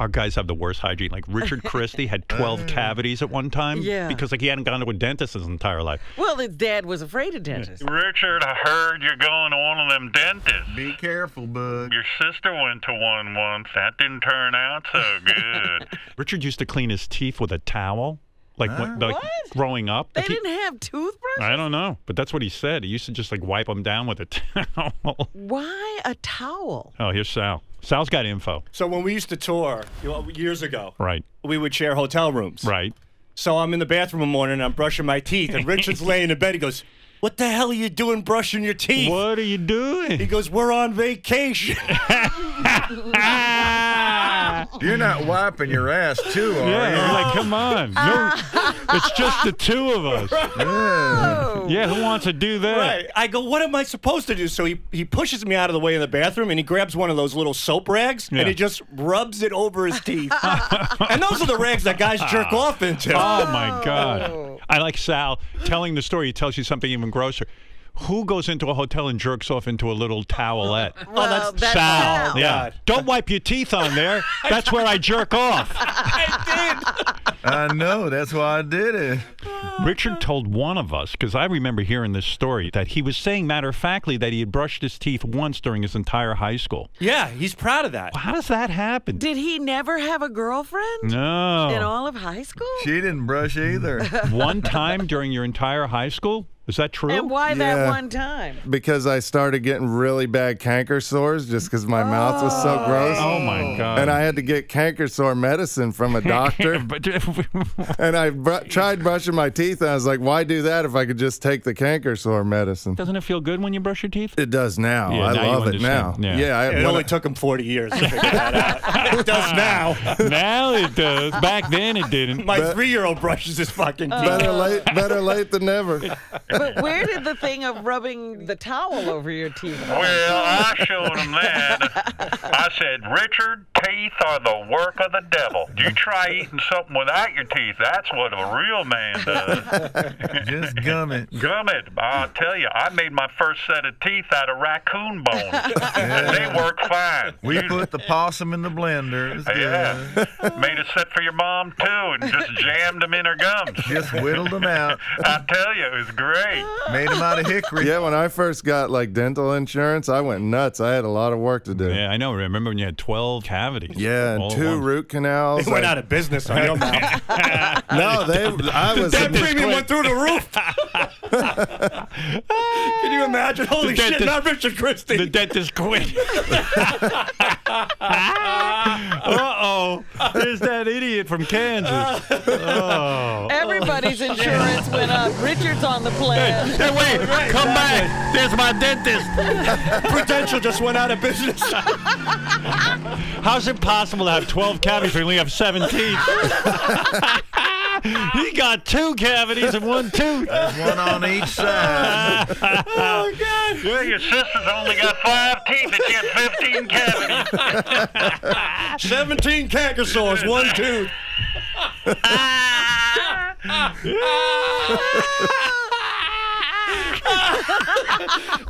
our guys have the worst hygiene. Like Richard Christy had 12 mm. cavities at one time. Yeah. Because like he hadn't gone to a dentist his entire life. Well, his dad was afraid of dentists. Richard, I heard you're going to one of them dentists. Be careful, bud. Your sister went to one once. That didn't turn out so good. Richard used to clean his teeth with a towel. Like, when, like What? growing up. They Like, he- didn't have toothbrushes. I don't know, but that's what he said. He used to just like wipe them down with a towel. Why a towel? oh, here's Sal. Sal's got info. So when we used to tour you know, years ago, Right, we would share hotel rooms. right. So I'm in the bathroom one morning and I'm brushing my teeth, and Richard's laying in bed. He goes, "What the hell are you doing brushing your teeth?" What are you doing?" He goes, "We're on vacation." You're not wiping your ass too, are Yeah, you? you're like, come on. Ah. No, it's just the two of us. Oh. Yeah, who wants to do that? right. I go, "What am I supposed to do?" So he he pushes me out of the way in the bathroom, and he grabs one of those little soap rags, Yeah. and he just rubs it over his teeth. and those are the rags that guys jerk ah. off into. Oh my God. I like Sal telling the story. He tells you something even grosser. Who goes into a hotel and jerks off into a little towelette? Well, that's that's Sal. Sal. Yeah. God. Don't wipe your teeth on there. That's where I jerk off. I did. I know. That's why I did it. Richard told one of us, because I remember hearing this story, that he was saying matter of factly that he had brushed his teeth once during his entire high school. Yeah, he's proud of that. How does that happen? Did he never have a girlfriend No. in all of high school? She didn't brush either. One time during your entire high school? Is that true? and why that one time? because I started getting really bad canker sores just because my mouth was so oh. gross. Oh my God. And I had to get canker sore medicine from a doctor. but and I br- tried brushing my teeth, and I was like, why do that if I could just take the canker sore medicine? doesn't it feel good when you brush your teeth? It does now. Yeah, I now love it now. understand. Yeah. I, It only I- took him 40 years to figure that out. It does now. now it does. Back then it didn't. My three-year-old brushes his fucking teeth. better late, better late than never. But where did the thing of rubbing the towel over your teeth? Well, I showed him that. I said, Richard, teeth are the work of the devil. You try eating something without your teeth. That's what a real man does. Just gum it. Gum it. I'll tell you, I made my first set of teeth out of raccoon bones. They work fine. We put the possum in the blender. It's. Yeah. Made a set for your mom, too, and just jammed them in her gums. Just whittled them out. I tell you, it was great. Made them out of hickory. Yeah, when I first got like dental insurance, I went nuts. I had a lot of work to do. Yeah, I know. Remember when you had 12 cavities? Yeah, and two once? root canals. They went I- out of business on your mouth. No, they. I was. that premium went through the roof. Can you imagine? Holy The shit, dentist- not Richard Christy. The dentist quit. Uh-oh. There's that idiot from Kansas. Oh. Everybody's insurance went up. Richard's on the plan. Hey, wait. Come back. There's my dentist. Prudential just went out of business. How's it possible to have 12 cavities when you only have 17? He got two cavities and one tooth. There's One on each side. oh, God. Well, your sister's only got five teeth and she had 15 cavities. 17 canker sores, one tooth.